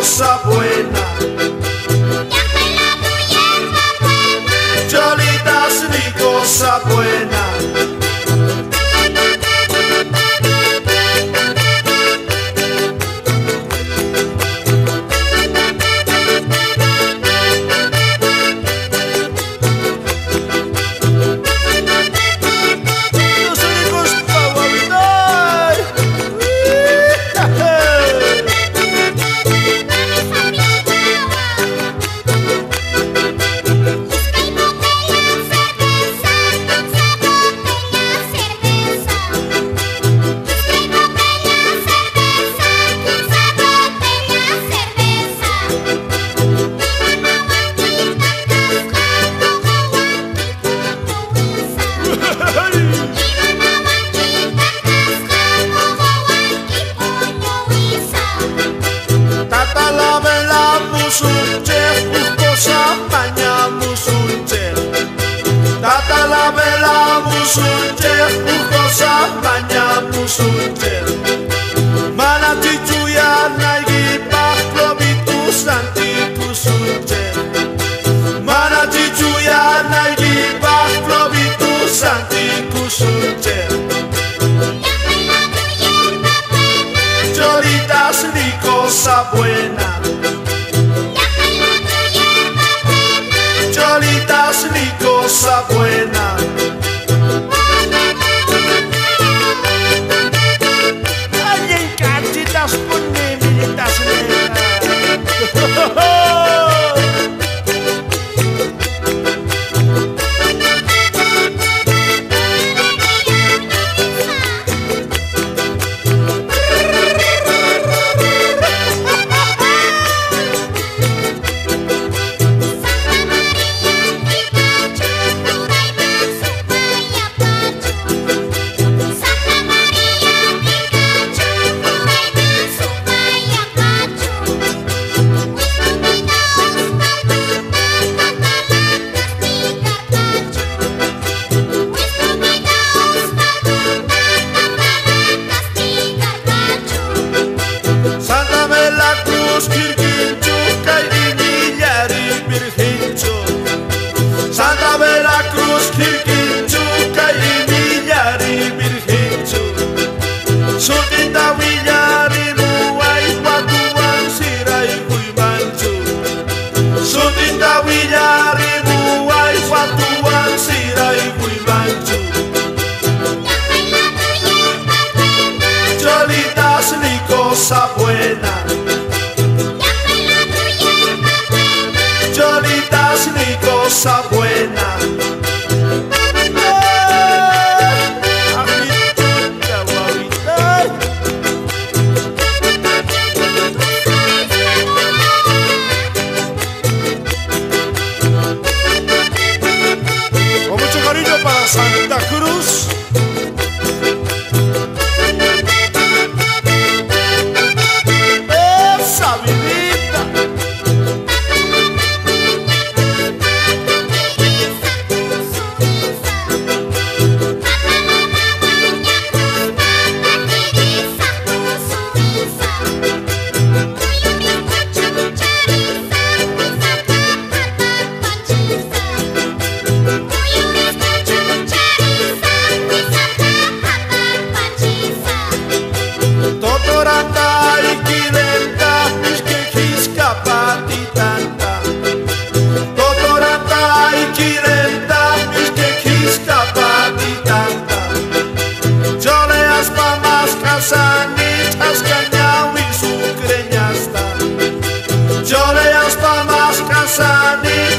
cosa buena. Malavela musunter, urkosa baina musunter Manatituya naigi paklo bitu santipu sunter los cosa buena. Con mucho cariño para Santa Cruz.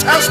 House